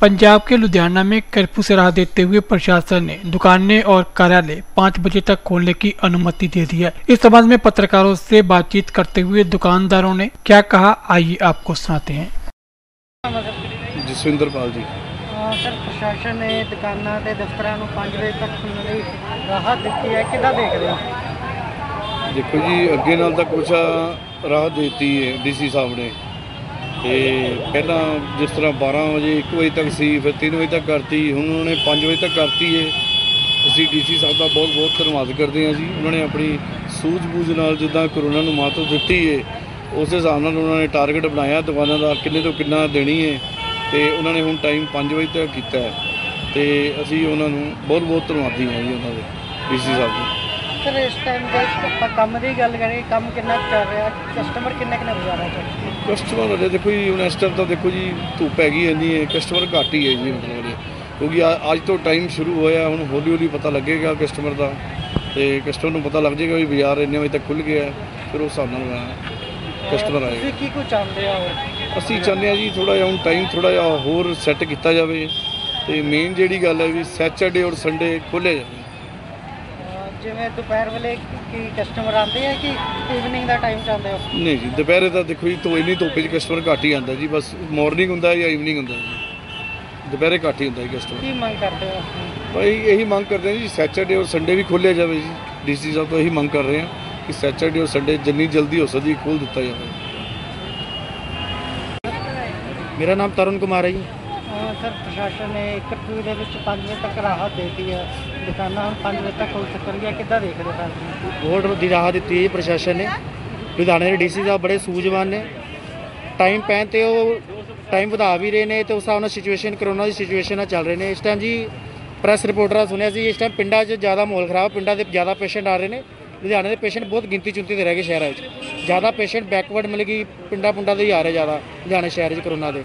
पंजाब के लुधियाना में कर्फ्यू से राहत देते हुए प्रशासन ने दुकानें और कार्यालय पाँच बजे तक खोलने की अनुमति दे दी है इस संबंध में पत्रकारों से बातचीत करते हुए दुकानदारों ने क्या कहा आइए आपको सुनाते हैं ਜਸਵਿੰਦਰਪਾਲ ਜੀ ਅਹ ਸਰ ਪ੍ਰਸ਼ਾਸਨ ਨੇ ਦੁਕਾਨਾਂ ਤੇ ਦਫ਼ਤਰਾਂ ਨੂੰ 5 ਵਜੇ ਤੱਕ ਖੁੱਲ੍ਹਣ ਲਈ ਰਾਹਤ ਦਿੱਤੀ ਹੈ ਕਿੱਦਾਂ ਦੇਖਦੇ ਹੋ ਦੇਖੋ ਜੀ ਅੱਗੇ ਨਾਲ ਤਾਂ ਕੁਛ ਰਾਹਤ ਦਿੱਤੀ ਹੈ ਡੀਸੀ ਸਾਹਿਬ ਨੇ ਤੇ ਪਹਿਲਾਂ ਜਿਸ ਤਰ੍ਹਾਂ 12 ਵਜੇ 1 ਵਜੇ ਤੱਕ ਸੀ, ਫਿਰ 3 ਵਜੇ ਤੱਕ ਕਰਤੀ, ਹੁਣ ਉਹਨਾਂ ਨੇ 5 ਵਜੇ ਤੱਕ ਕਰਤੀ ਹੈ ਅਸੀਂ ਡੀਸੀ ਸਾਹਿਬ ਦਾ ਬਹੁਤ ਬਹੁਤ ਧੰਨਵਾਦ ਕਰਦੇ ਹਾਂ ਜੀ। ਉਹਨਾਂ ਨੇ ਆਪਣੀ ਸੂਝ-ਬੂਝ ਨਾਲ ਜਿੱਦਾਂ ਕਰੋਨਾ ਨੂੰ ਮਾਤ ਦਿੱਤੀ ਹੈ ਉਸ ਹਿਸਾਬ ਨਾਲ ਉਹਨਾਂ ਨੇ ਟਾਰਗੇਟ ਬਣਾਇਆ ਦੁਕਾਨਾਂ ਦਾ, ਕਿੰਨੇ ਤੋਂ ਕਿੰਨਾ ਦੇਣੀ ਹੈ ਤੇ ਉਹਨਾਂ ਨੇ ਹੁਣ ਟਾਈਮ 5 ਵਜੇ ਤੱਕ ਕੀਤਾ ਹੈ ਤੇ ਅਸੀਂ ਉਹਨਾਂ ਨੂੰ ਬਹੁਤ ਬਹੁਤ ਧੰਨਵਾਦੀ ਹਾਂ ਜੀ ਉਹਨਾਂ ਦੇ, ਡੀਸੀ ਸਾਹਿਬ ਦੇ ਸਰ ਇਸ ਟਾਈਮ ਦੇ ਆਪਾਂ ਕੰਮ ਦੀ ਗੱਲ ਕਰੀਏ ਕੰਮ ਕਿੰਨਾ ਕੁ ਚੱਲ ਰਿਹਾ ਕਸਟਮਰ ਕਿੰਨੇ ਕਿੰਨੇ ਬਾਜ਼ਾਰਾਂ 'ਚ ਕਸਟਮਰ ਅਜੇ ਦੇਖੋ ਜੀ ਹੁਣ ਇਸ ਟਾਈਮ ਤਾਂ ਦੇਖੋ ਜੀ ਧੁੱਪ ਹੈਗੀ ਇੰਨੀ ਹੈ ਕਸਟਮਰ ਘੱਟ ਹੀ ਹੈ ਜੀ ਮਤਲਬ ਅਜੇ ਕਿਉਂਕਿ ਅੱਜ ਤੋਂ ਟਾਈਮ ਸ਼ੁਰੂ ਹੋਇਆ ਹੁਣ ਹੌਲੀ ਹੌਲੀ ਪਤਾ ਲੱਗੇਗਾ ਕਸਟਮਰ ਦਾ। ਤੇ ਕਸਟਮਰ ਨੂੰ ਪਤਾ ਲੱਗ ਜਾਏਗਾ ਵੀ ਬਾਜ਼ਾਰ ਇੰਨੇ ਵਜੇ ਤੱਕ ਖੁੱਲ ਗਿਆ ਹੈ, ਫਿਰ ਉਸ ਹਿਸਾਬ ਨਾਲ ਕਸਟਮਰ ਆਏਗਾ। ਤੁਸੀਂ ਕੀ ਕੁਝ ਚਾਹੁੰਦੇ ਹੋ? ਅਸੀਂ ਚਾਹੁੰਦੇ ਹਾਂ ਜੀ ਥੋੜਾ ਜਿਹਾ ਹੁਣ ਟਾਈਮ ਥੋੜਾ ਜਿਹਾ ਹੋਰ ਸੈੱਟ ਕੀਤਾ ਜਾਵੇ। ਤੇ ਮੇਨ ਜਿਹੜੀ ਗੱਲ ਹੈ ਵੀ ਸੈਚਰਡੇ ਔਰ ਸੰਡੇ ਖੋਲ੍ਹੇ ਜਾਵੇ ਜਿਵੇਂ ਦੁਪਹਿਰ ਵੇਲੇ ਕੀ ਕਸਟਮਰ ਆਉਂਦੇ ਆ ਕਿ ਈਵਨਿੰਗ ਦਾ ਟਾਈਮ ਚਾਹੁੰਦੇ ਹੋ? ਨਹੀਂ ਜੀ ਦੁਪਹਿਰੇ ਤਾਂ ਦੇਖੋ ਜੀ ਧੋ ਇੰਨੀ ਧੁੱਪ 'ਚ ਕਸਟਮਰ ਘੱਟ ਹੀ ਆਉਂਦਾ ਜੀ ਬਸ ਮਾਰਨਿੰਗ ਹੁੰਦਾ ਜਾਂ ਈਵਨਿੰਗ ਹੁੰਦਾ ਜੀ। ਦੁਪਹਿਰੇ ਘੱਟ ਹੀ ਹੁੰਦਾ ਜੀ ਕਸਟਮਰ ਕੀ ਮੰਗ ਕਰਦੇ ਹੋ? ਭਾਈ ਇਹੀ ਮੰਗ ਕਰਦੇ ਜੀ ਸੈਚਰਡੇ ਔਰ ਸੰਡੇ ਵੀ ਖੋਲ੍ਹਿਆ ਜਾਵੇ ਜੀ। ਡੀਸੀ ਸਾਹਿਬ ਤੋਂ ਇਹੀ ਮੰਗ ਕਰ ਰਹੇ ਹਾਂ ਕਿ ਸੈਚਰਡੇ ਔਰ ਸੰਡੇ ਜਿੰਨੀ ਜਲਦੀ ਹੋ ਸਕਦੀ ਖੋਲ੍ਹ ਦਿੱਤਾ ਜਾਵੇ। ਮੇਰਾ ਨਾਮ ਤਰੁਣ ਕੁਮਾਰ ਹੈ ਜੀ। ਸਰ, ਪ੍ਰਸ਼ਾਸਨ ਨੇ ਕਰਫਿਊ ਦੇ ਵਿੱਚ 5 ਵਜੇ ਤੱਕ ਰਾਹਤ ਦੇਤੀ ਹੈ। ਦੁਕਾਨਾਂ ਹੁਣ 5 ਵਜੇ ਤੱਕ ਖੁੱਲ ਸਕਣਗੀਆਂ। ਕਿੱਦਾਂ ਦੇਖਦੇ ਹੋ ਫੈਸਲੇ ਬਹੁਤ ਦੀ ਰਾਹਤ ਦਿੱਤੀ ਹੈ ਜੀ ਪ੍ਰਸ਼ਾਸਨ ਨੇ। ਲੁਧਿਆਣੇ ਦੇ ਡੀਸੀ ਸਾਹਿਬ ਬੜੇ ਸੂਝਵਾਨ ਨੇ। ਟਾਈਮ ਪੈਣ ਤੇ ਉਹ ਟਾਈਮ ਵਧਾ ਵੀ ਰਹੇ ਨੇ ਤੇ ਉਸ ਹਿਸਾਬ ਨਾਲ ਸਿਚੁਏਸ਼ਨ, ਕਰੋਨਾ ਦੀ ਸਿਚੁਏਸ਼ਨ ਨਾਲ ਚੱਲ ਰਹੇ ਨੇ। ਇਸ ਟਾਈਮ ਜੀ ਪ੍ਰੈਸ ਰਿਪੋਰਟਰਾਂ ਸੁਣਿਆ ਸੀ, ਇਸ ਟਾਈਮ ਪਿੰਡਾਂ 'ਚ ਜ਼ਿਆਦਾ ਮਾਹੌਲ ਖਰਾਬ ਪਿੰਡਾਂ ਦੇ ਜ਼ਿਆਦਾ ਪੇਸ਼ੈਂਟ ਆ ਰਹੇ ਨੇ। ਲੁਧਿਆਣੇ ਦੇ ਪੇਸ਼ੈਂਟ ਬਹੁਤ ਗਿਣਤੀ ਚੁਣਤੀ ਦੇ ਰਹਿ ਗਏ ਸ਼ਹਿਰਾਂ ਵਿੱਚ ਜ਼ਿਆਦਾ ਪੇਸ਼ੈਂਟ ਬੈਕਵਰਡ ਮਿਲ ਗਈ। ਪਿੰਡਾਂ ਪੁੰਡਾਂ ਦੇ ਹੀ ਆ ਰਹੇ ਜ਼ਿਆਦਾ। ਲੁਧਿਆਣੇ ਸ਼ਹਿਰ 'ਚ ਕਰੋਨਾ ਦੇ।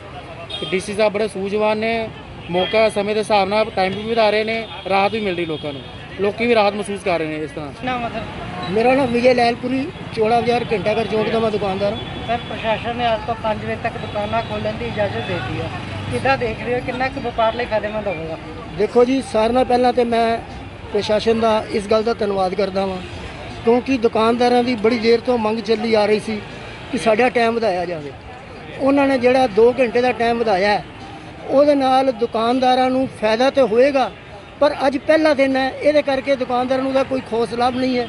ਡੀਸੀ ਸਾਹਿਬ ਬੜੇ ਸੂਝਵਾਨ ਨੇ ਮੌਕਾ ਸਮੇਂ ਦੇ ਹਿਸਾਬ ਨਾਲ ਟਾਈਮ ਵੀ ਵਧਾ ਰਹੇ ਨੇ ਰਾਹਤ ਵੀ ਮਿਲ ਰਹੀ ਲੋਕਾਂ ਨੂੰ। ਲੋਕੀ ਵੀ ਰਾਹਤ ਮਹਿਸੂਸ ਕਰ ਰਹੇ ਨੇ ਇਸ ਤਰ੍ਹਾਂ। ਮੇਰਾ ਨਾਮ ਵਿਜੇ ਲੈਲਪੁਰੀ ਚੋੜਾ ਬਾਜ਼ਾਰ ਘੰਟਾ ਘਰ ਚੌਂਕ ਦਾ ਮੈਂ ਦੁਕਾਨਦਾਰ ਹਾਂ। ਸਰ ਪ੍ਰਸ਼ਾਸਨ ਨੇ ਅੱਜ ਤੋਂ 5 ਵਜੇ ਤੱਕ ਦੁਕਾਨਾਂ ਖੋਲ੍ਹਣ ਦੀ ਇਜਾਜ਼ਤ ਦੇ ਦਿੱਤੀ ਹੈ ਕਿੱਦਾਂ ਦੇਖ ਰਹੇ ਹੋ? ਕਿੰਨਾ ਕੁ ਵਪਾਰ ਲਈ ਫਾਇਦੇਮੰਦ ਹੋਵੇਗਾ ਦੇਖੋ ਜੀ ਸਾਰਿਆਂ ਨਾਲੋਂ ਪਹਿਲਾਂ ਤੇ ਮੈਂ ਪ੍ਰਸ਼ਾਸਨ ਦਾ ਇਸ ਗੱਲ ਦਾ ਧੰਨਵਾਦ ਕਰਦਾ ਹਾਂ ਕਿਉਂਕਿ ਦੁਕਾਨਦਾਰਾਂ ਦੀ ਬੜੀ ਦੇਰ ਤੋਂ ਮੰਗ ਚੱਲੀ ਆ ਰਹੀ ਸੀ ਕਿ ਸਾਡਾ ਟਾਈਮ ਵਧਾਇਆ ਜਾਵੇ। ਉਹਨਾਂ ਨੇ ਜਿਹੜਾ 2 ਘੰਟੇ ਦਾ ਟਾਈਮ ਵਧਾਇਆ ਉਹਦੇ ਨਾਲ ਦੁਕਾਨਦਾਰਾਂ ਨੂੰ ਫਾਇਦਾ ਤੇ ਹੋਏਗਾ, ਪਰ ਅੱਜ ਪਹਿਲਾ ਦਿਨ ਹੈ, ਇਹਦੇ ਕਰਕੇ ਦੁਕਾਨਦਾਰਾਂ ਨੂੰ ਦਾ ਕੋਈ ਖੋਸ ਲਾਭ ਨਹੀਂ ਹੈ,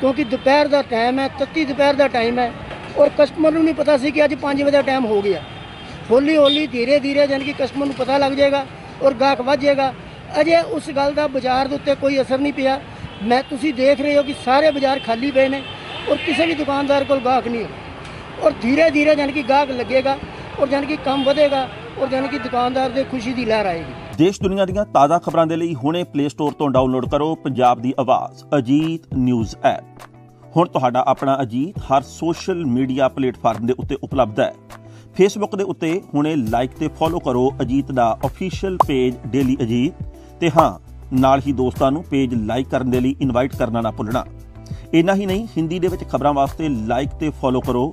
ਕਿਉਂਕਿ ਦੁਪਹਿਰ ਦਾ ਟਾਈਮ ਹੈ, ਤੱਤੀ ਦੁਪਹਿਰ ਦਾ ਟਾਈਮ ਹੈ, ਔਰ ਕਸਟਮਰ ਨੂੰ ਨਹੀਂ ਪਤਾ ਸੀ ਕਿ ਅੱਜ 5 ਵਜੇ ਦਾ ਟਾਈਮ ਹੋ ਗਿਆ। ਹੌਲੀ ਹੌਲੀ ਧੀਰੇ ਧੀਰੇ ਜਾਣੀ ਕਿ ਕਸਟਮਰ ਨੂੰ ਪਤਾ ਲੱਗ ਜਾਏਗਾ ਔਰ ਗਾਹਕ ਵੱਧ ਜਾਏਗਾ। ਅਜੇ ਉਸ ਗੱਲ ਦਾ ਬਾਜ਼ਾਰ ਦੇ ਉੱਤੇ ਕੋਈ ਅਸਰ ਨਹੀਂ ਪਿਆ। ਮੈਂ, ਤੁਸੀਂ ਦੇਖ ਰਹੇ ਹੋ ਕਿ ਸਾਰੇ ਬਾਜ਼ਾਰ ਖਾਲੀ ਪਏ ਨੇ ਔਰ ਕਿਸੇ ਵੀ ਦੁਕਾਨਦਾਰ ਕੋਲ ਗਾਹਕ ਨਹੀਂ ਹੈ। ਔਰ ਧੀਰੇ ਧੀਰੇ ਜਾਣੀ ਕਿ ਗਾਹਕ ਲੱਗੇਗਾ ਔਰ ਜਾਣੀ ਕਿ ਕੰਮ ਵਧੇਗਾ ਔਰ ਜਾਣੀ ਕਿ ਦੁਕਾਨਦਾਰ ਦੇ ਖੁਸ਼ੀ ਦੀ ਲਹਿਰ ਆਏਗੀ। ਦੇਸ਼ ਦੁਨੀਆ ਦੀਆਂ ਤਾਜ਼ਾ ਖਬਰਾਂ ਦੇ ਲਈ ਹੁਣੇ ਪਲੇ ਸਟੋਰ ਤੋਂ ਡਾਊਨਲੋਡ ਕਰੋ ਪੰਜਾਬ ਦੀ ਆਵਾਜ਼, ਅਜੀਤ ਨਿਊਜ਼ ਐਪ ਹੁਣ ਤੁਹਾਡਾ ਆਪਣਾ ਅਜੀਤ ਹਰ ਸੋਸ਼ਲ ਮੀਡੀਆ ਪਲੇਟਫਾਰਮ ਦੇ ਉੱਤੇ ਉਪਲਬਧ ਹੈ। ਫੇਸਬੁੱਕ ਦੇ ਉੱਤੇ ਹੁਣੇ ਲਾਈਕ ਤੇ ਫੋਲੋ ਕਰੋ ਅਜੀਤ ਦਾ ਅਫੀਸ਼ੀਅਲ ਪੇਜ ਡੇਲੀ ਅਜੀਤ ਤੇ ਹਾਂ, ਨਾਲ ਹੀ ਦੋਸਤਾਂ ਨੂੰ ਪੇਜ ਲਾਈਕ ਕਰਨ ਦੇ ਲਈ ਇਨਵਾਈਟ ਕਰਨਾ ਨਾ ਭੁੱਲਣਾ। ਇੰਨਾ ਹੀ ਨਹੀਂ, ਹਿੰਦੀ ਦੇ ਵਿੱਚ ਖਬਰਾਂ ਵਾਸਤੇ ਲਾਈਕ ਤੇ ਫੋਲੋ ਕਰੋ